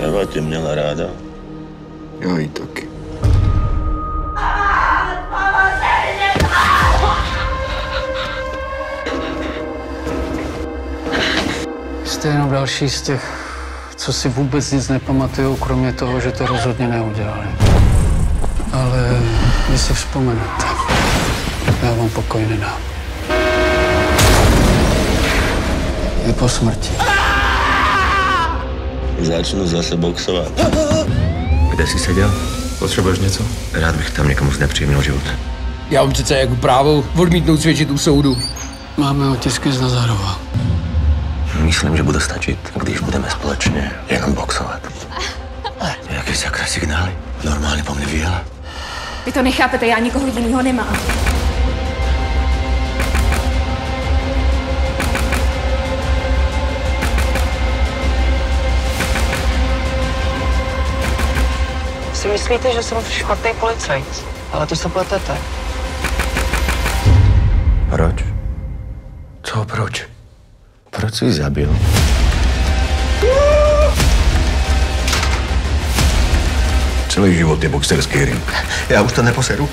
Eva tě měla ráda? Já ji taky. Jste jenom další z těch, co si vůbec nic nepamatují, kromě toho, že to rozhodně neudělali. Ale vy si vzpomenete. Já vám pokoj nedám. I po smrti. Začnu zase boxovat. Kde jsi seděl? Potřebuješ něco? Rád bych tam někomu znepříjemnil život. Já mám přece jako právo odmítnout svědčit u soudu. Máme otisky z Nazarova. Myslím, že bude stačit, když budeme společně jenom boxovat. Jaký sakra signály? Normálně po mně vyjela. Vy to nechápete, já nikoho jiného nemám. si myslíte, že jsem špatný policajt, ale to se pletete. Proč? Co proč? Proč jsi zabil? Celý život je boxerský ring. Já už to neposeru.